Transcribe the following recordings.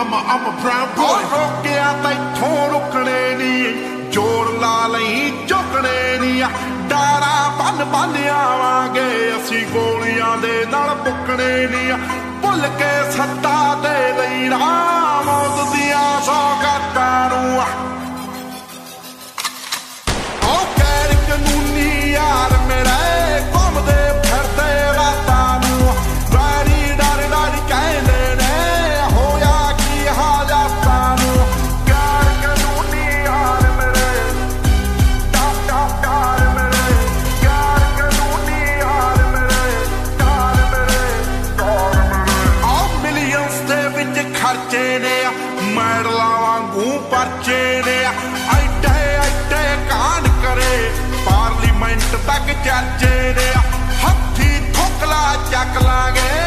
Um um I'm a proud ਉਹ ਰੋਕਿਆ ਤੈਥੋਂ ਰੁਕਣੇ ਨਹੀਂ, ਜੋਰ ਲਾ ਲਈ ਝੁਕਣੇ ਨਹੀਂ ਡਾਰਾ ਬੰਨ ਬੰਨ ਆਵਾਂਗੇ, ਅਸੀਂ ਗੋਲੀਆਂ ਦੇ ਨਾਲ ਬੁੱਕਣੇ ਨਹੀਂ ਭੁੱਲ ਕੇ ਪਰਚੇ ਨੇ। ਐਡੇ ਐਡੇ ਕਾਂਡ ਕਰੇ। ਪਾਰਲੀਮੈਂਟ ਤੱਕ ਚਰਚੇ ਨੇ। ਹੱਥੀ ਠੋਕਲਾ ਚੱਕ ਲਾਂਗੇ।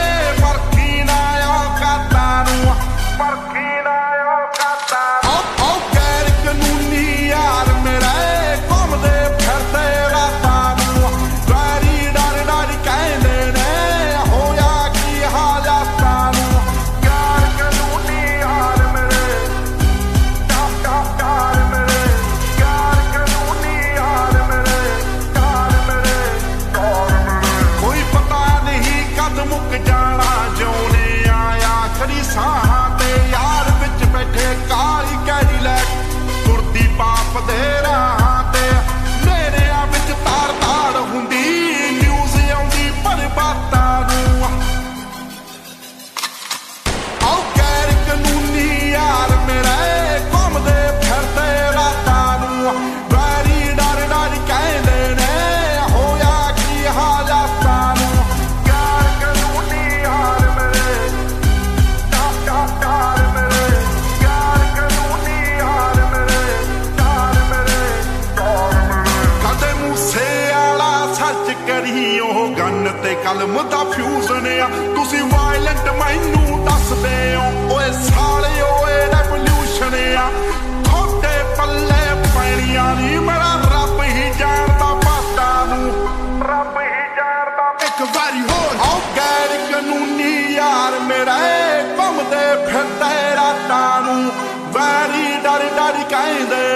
ਕਰੀ ਉਹ ਗਨ ਤੇ ਕਲਮ ਦਾ ਫਿਊਜ਼ਨ ਆ। ਤੁਸੀਂ ਵਾਇਲੈਂਟ ਮੈਨੂੰ ਦੱਸਦੇ ਹੋ, ਓਏ ਸਾਲੇ, ਓਏ ਰੈਵੋਲੂਸ਼ਨ ਆ। ਤੁਹਾਡੇ ਪੱਲੇ ਪੈਣੀਆਂ ਨਹੀਂ ਮੇਰਾ ਰੱਬ ਹੀ ਜਾਣਦਾ ਬਾਤਾਂ ਨੂੰ। ਰੱਬ ਹੀ ਜਾਣਦਾ ਇੱਕ ਵਾਰੀ ਹੋਰ। ਆਓ ਗੈਰ ਕਾਨੂੰਨੀ ਯਾਰ ਮੇਰੇ ਘੁੰਮਦੇ ਫਿਰਦੇ ਰਾਤਾਂ ਨੂੰ। ਵੈਰੀ ਡਰ ਡਰ ਕਹਿੰਦੇ